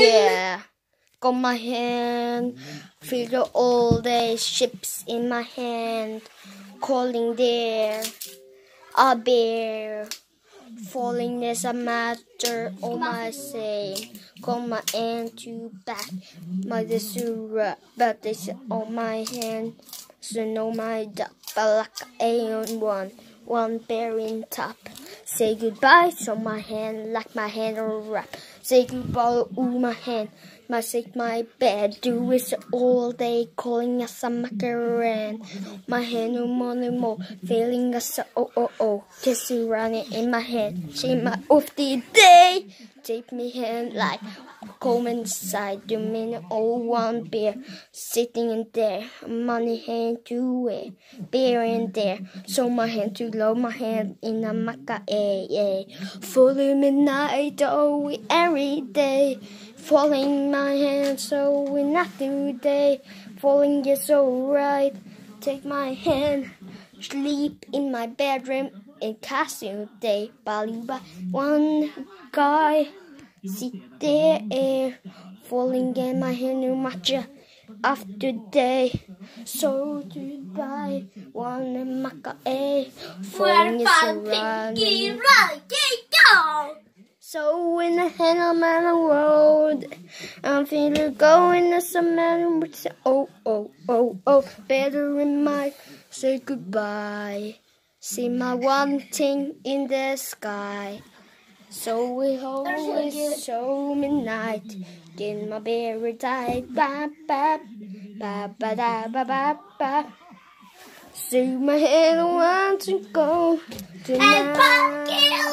Yeah. Got my hand, feel the all the ships in my hand, calling there a bear. Falling is a matter of my say. Got my hand to back, my desura, but it's on my hand. So no my duck, but like a on one, one bear in top. Say goodbye, so my hand, like my hand or wrap. Say goodbye, ooh my hand, my sick my bed. Do it all day, calling us a macaron. My hand no more no more, feeling us oh oh oh. Kiss you running in my hand, she my off the day. Take me hand like come inside, you mean oh one beer sitting in there, money hand to wear, beer in there. So my hand to low, my hand in a maca eh eh. Fully midnight, oh every day. Falling my hand, so we not today. Falling is alright. Take my hand, sleep in my bedroom in costume day. Baliba, one guy sit there, falling in my hand, no matter after day. So to goodbye, one maca eh. Falling alright. So in the hand of man road, I'm feeling going to some man oh oh oh oh, better in my say goodbye. See my one thing in the sky. So we always show midnight. Get my berry tight, ba ba ba ba da ba ba ba. See my head, I want to go tonight.